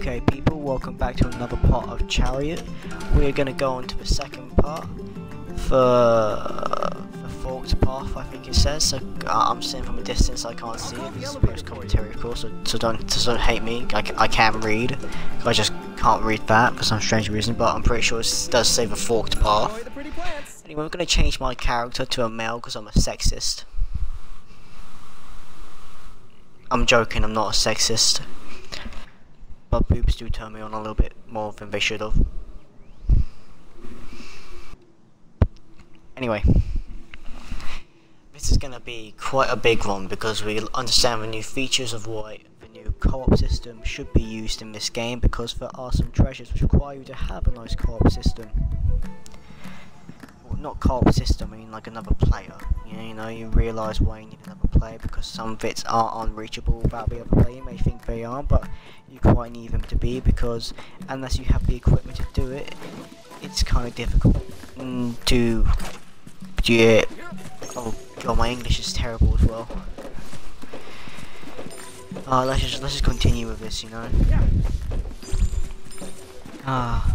Okay people, welcome back to another part of Chariot. We're gonna go on to the second part for, for Forked Path, I think it says. So uh, I'm sitting from a distance, I can't see it. This is post commentary, of course, so, so don't so don't hate me. I, I can read, I just can't read that for some strange reason. But I'm pretty sure it does say the Forked Path. Anyway, I'm gonna change my character to a male because I'm a sexist. I'm joking, I'm not a sexist. But boobs do turn me on a little bit more than they should have. Anyway. This is gonna be quite a big one because we understand the new features of why the new co-op system should be used in this game because there are some treasures which require you to have a nice co-op system not co-op system, I mean like another player. You know, you realise why you need another player because some bits are unreachable without the other player. You may think they are, but you quite need them to be because unless you have the equipment to do it, it's kind of difficult mm, to do it. Oh god, my English is terrible as well. Uh, let's just let's just continue with this, you know. Ah.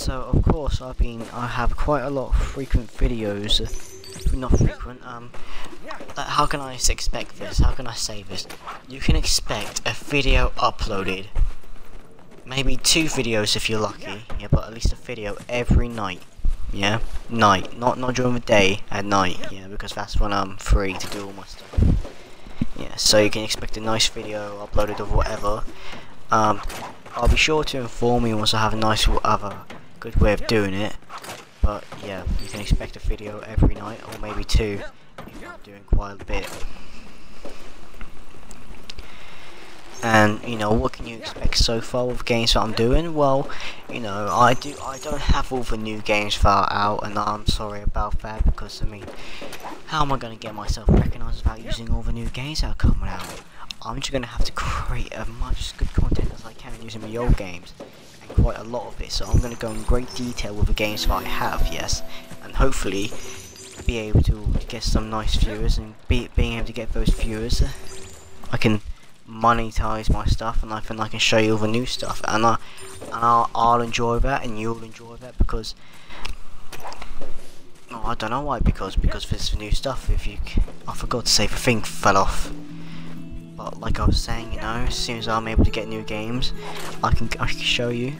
So of course I've been I have quite a lot of frequent videos uh, not frequent um how can I expect this? How can I say this? You can expect a video uploaded maybe two videos if you're lucky yeah but at least a video every night yeah? Night not not during the day at night yeah because that's when I'm free to do all my stuff. Yeah so you can expect a nice video uploaded of whatever. Um I'll be sure to inform you once I have a nice other good way of doing it. But yeah, you can expect a video every night, or maybe two, if I'm doing quite a bit. And you know, what can you expect so far with games that I'm doing? Well, you know, I do I don't have all the new games are out, and I'm sorry about that because I mean, how am I going to get myself recognised without using all the new games that are coming out? I'm just going to have to create as much good content as I can using my old games quite a lot of it, so I'm going to go in great detail with the games that I have, yes, and hopefully be able to get some nice viewers, and be, being able to get those viewers, I can monetize my stuff, and I can I can show you all the new stuff, and I and I'll, I'll enjoy that, and you'll enjoy that because. Oh, I don't know why, because because there's new stuff. If you, I forgot to say the thing fell off. But like I was saying, you know, as soon as I'm able to get new games, I can I can show you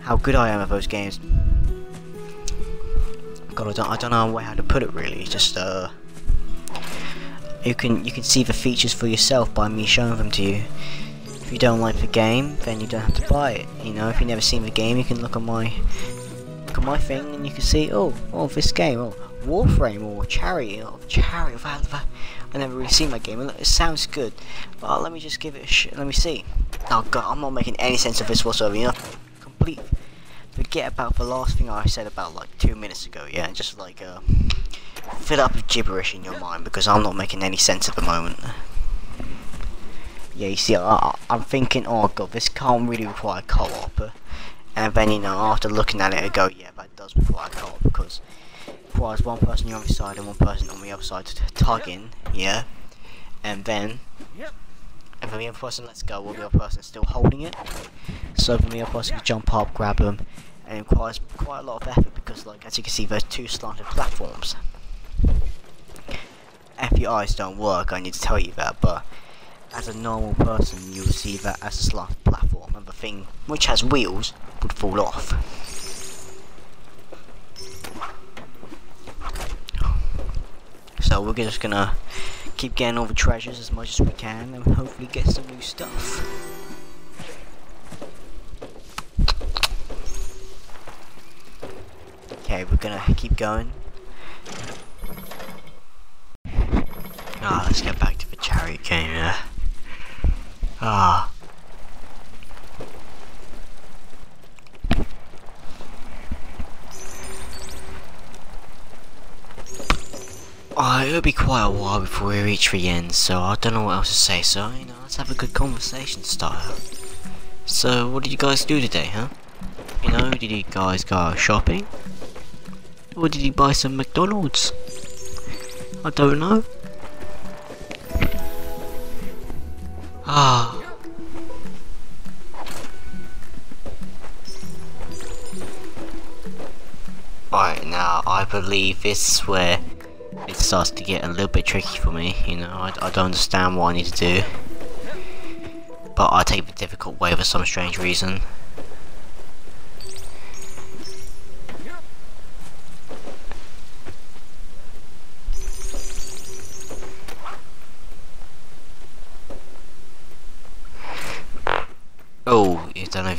how good I am at those games. God, I don't I don't know how to put it really. It's just uh, you can you can see the features for yourself by me showing them to you. If you don't like the game, then you don't have to buy it. You know, if you've never seen the game, you can look on my look at my thing and you can see, oh, oh, this game, oh, Warframe or Chariot, oh, Chariot. I never really seen my game. It sounds good, but let me just give it a sh Let me see. Oh god, I'm not making any sense of this whatsoever. You know, complete. Forget about the last thing I said about like two minutes ago. Yeah, just like uh, fill up with gibberish in your mind because I'm not making any sense at the moment. Yeah, you see, I, am thinking, oh god, this can't really require co-op. And then, you know, after looking at it, I go, yeah, that does require co-op because requires one person on the other side and one person on the other side to tug in, yeah? And then, and then the other person lets go while the other person is still holding it. So then the other person can jump up, grab them, and it requires quite a lot of effort because, like, as you can see, there's two slanted platforms. If your eyes don't work, I need to tell you that, but as a normal person, you would see that as a slanted platform, and the thing, which has wheels, would fall off. So we're just gonna keep getting all the treasures as much as we can and hopefully get some new stuff. Okay, we're gonna keep going. Ah, let's get back to the chariot game, yeah. Ah. Oh, it'll be quite a while before we reach the end, so I don't know what else to say, so, you know, let's have a good conversation style. So, what did you guys do today, huh? You know, did you guys go shopping? Or did you buy some McDonald's? I don't know. Ah. Right now, I believe this is where it starts to get a little bit tricky for me, you know, I, I don't understand what I need to do. But I take the difficult way for some strange reason.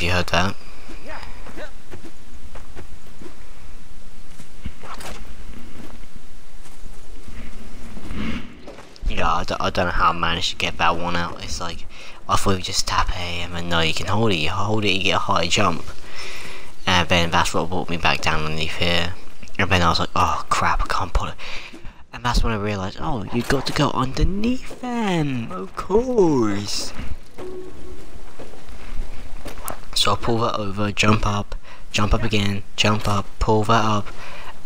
If you heard that. Yeah, I don't, I don't know how I managed to get that one out. It's like, I thought you just tap A and then no, you can hold it. You hold it, you get a high jump. And then that's what brought me back down underneath here. And then I was like, oh crap, I can't pull it. And that's when I realised, oh, you've got to go underneath them. Of course. So I'll pull that over, jump up, jump up again, jump up, pull that up,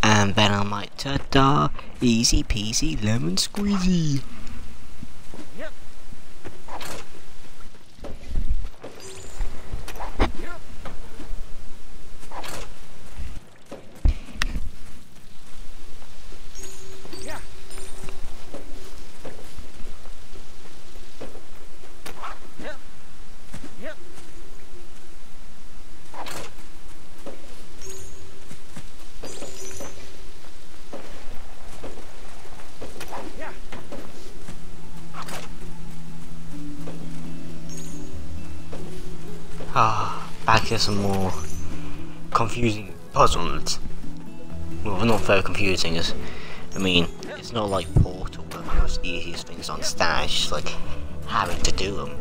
and then I'm like, ta-da, easy peasy lemon squeezy. Back some more confusing puzzles. Well, not very confusing. I mean, it's not like Portal where the easiest things on just like having to do them.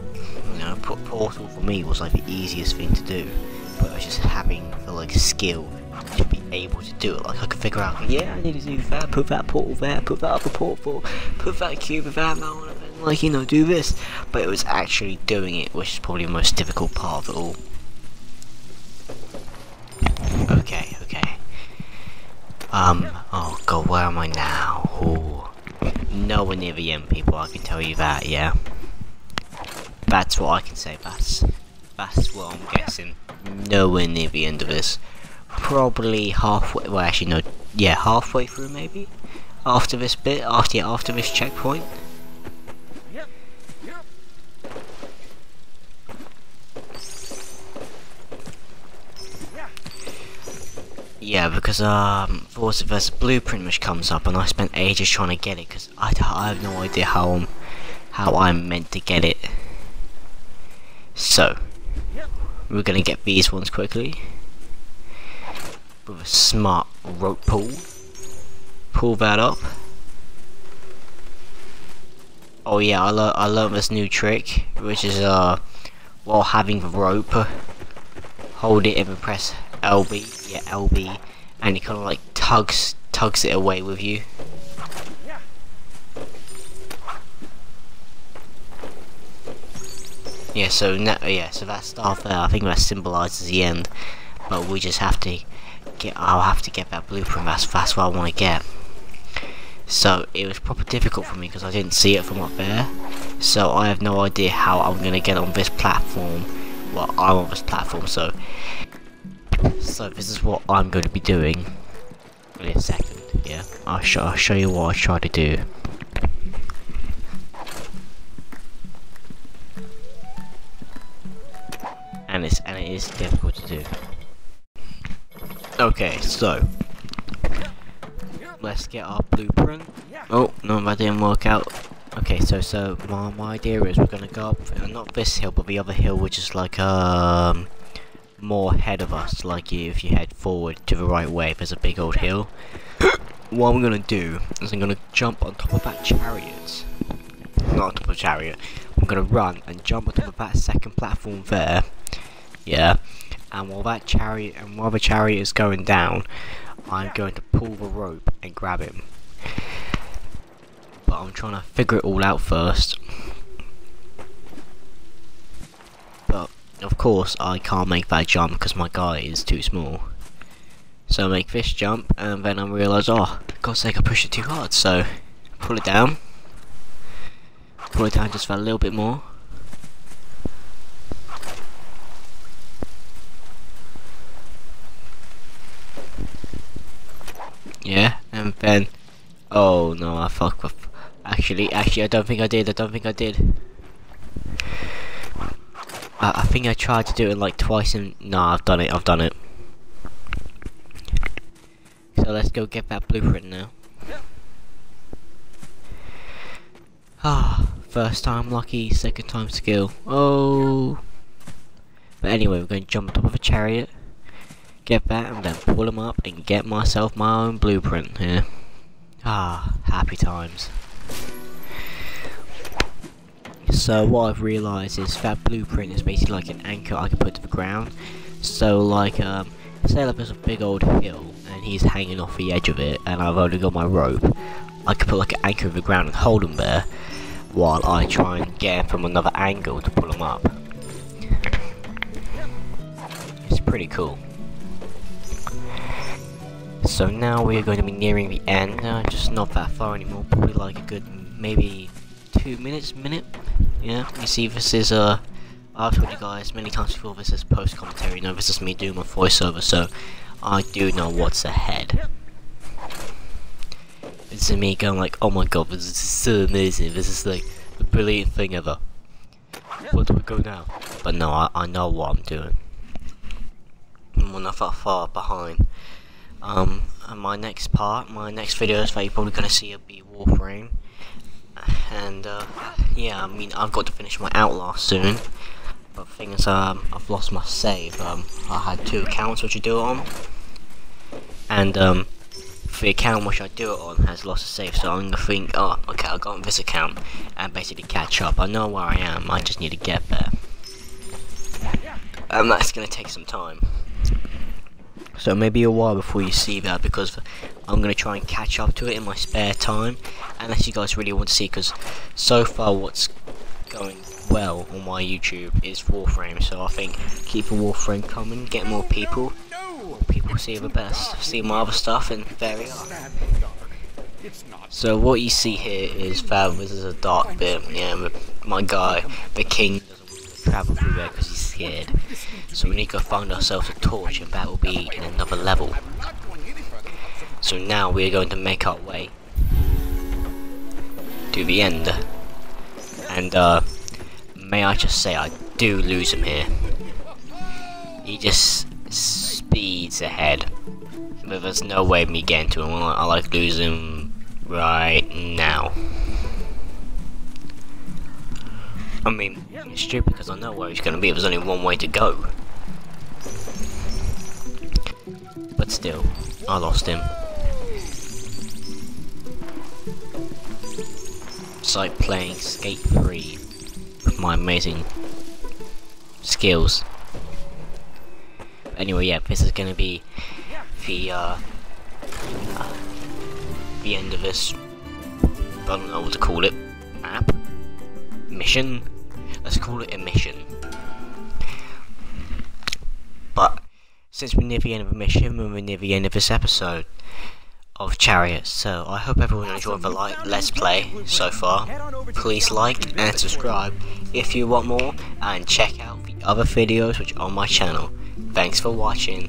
You know, Portal for me was like the easiest thing to do, but I was just having the like skill to be able to do it. Like I could figure out, yeah, I need to do that. Put that portal there. Put that other portal. Put that cube of that mount like, you know, do this. But it was actually doing it, which is probably the most difficult part of it all. Okay, okay. Um, oh god, where am I now? Oh, nowhere near the end, people, I can tell you that, yeah? That's what I can say, that's, that's what I'm guessing. Nowhere near the end of this. Probably halfway, well actually no, yeah, halfway through maybe? After this bit, after, yeah, after this checkpoint. Yeah, because um, Forza Blueprint which comes up, and I spent ages trying to get it because I, I have no idea how I'm how I'm meant to get it. So we're gonna get these ones quickly with a smart rope pull. Pull that up. Oh yeah, I love I love this new trick, which is uh while having the rope, hold it and press LB, yeah, LB, and it kind of like tugs tugs it away with you. Yeah, so now, yeah, so that stuff there, I think that symbolises the end, but we just have to get, I'll have to get that blueprint, that's, that's what I want to get. So, it was proper difficult for me because I didn't see it from up there, so I have no idea how I'm going to get on this platform, well, I'm on this platform, so so this is what I'm going to be doing in a second, yeah? I'll, sh I'll show you what I try to do. And it's and it is difficult to do. Okay, so let's get our blueprint. Oh no, that didn't work out. Okay, so so my my idea is we're gonna go up not this hill, but the other hill, which is like um more ahead of us, like if you head forward to the right way, there's a big old hill. what I'm gonna do is I'm gonna jump on top of that chariot. Not on top of the chariot. I'm gonna run and jump on top of that second platform there. Yeah. And while that chariot and while the chariot is going down, I'm going to pull the rope and grab him. But I'm trying to figure it all out first. Of course, I can't make that jump because my guy is too small. So I make this jump, and then I realise, oh, God's sake, I pushed it too hard, so pull it down. Pull it down just for a little bit more. Yeah, and then oh no, I fuck with. Actually, actually, I don't think I did. I don't think I did. I, I think I tried to do it like twice and no, I've done it. I've done it. So let's go get that blueprint now. Ah, first time lucky, second time skill. Oh. But anyway, we're going to jump on top of a chariot get that and then pull them up and get myself my own blueprint here. Ah, happy times. So what I've realised is that blueprint is basically like an anchor I can put to the ground. So like, um, say like there's a big old hill and he's hanging off the edge of it and I've only got my rope. I could put like an anchor in the ground and hold him there while I try and get him from another angle to pull him up. It's pretty cool. So now we are going to be nearing the end, uh, just not that far anymore, probably like a good, maybe two minutes, minute, yeah, you see this is, uh, I've told you guys many times before, this is post-commentary, no, this is me doing my voiceover, so I do know what's ahead. This is me going like, oh my god, this is so amazing, this is like, the brilliant thing ever. Where do we go now? But no, I, I know what I'm doing. I'm not that far behind. Um, my next part, my next videos that you're probably going to see will be Warframe. And, uh, yeah, I mean, I've got to finish my Outlast soon. But thing is, um, I've lost my save. Um, I had two accounts which I do it on. And, um, the account which I do it on has lost a save, so I'm gonna think, oh, okay, I'll go on this account and basically catch up. I know where I am, I just need to get there. And that's gonna take some time. So maybe a while before you see that because I'm going to try and catch up to it in my spare time. Unless you guys really want to see because so far what's going well on my YouTube is Warframe. So I think keep a Warframe coming, get more people. More people see the best, see my other stuff and there we are. So what you see here is that this is a dark bit, yeah, my guy, the king travel through there because he's scared. So we need to go find ourselves a torch and that will be in another level. So now we are going to make our way to the end. And uh, may I just say I do lose him here. He just speeds ahead. But there's no way of me getting to him. I like lose him right now. I mean, it's stupid because I know where he's going to be. There's only one way to go. But still, I lost him. It's like playing Skate 3 with my amazing skills. Anyway, yeah, this is going to be the, uh, uh, the end of this, I don't know what to call it, map, mission, Let's call it a mission. But since we're near the end of the mission, we're near the end of this episode of Chariots. So I hope everyone enjoyed the like let's play so far. Please like and subscribe if you want more and check out the other videos which are on my channel. Thanks for watching.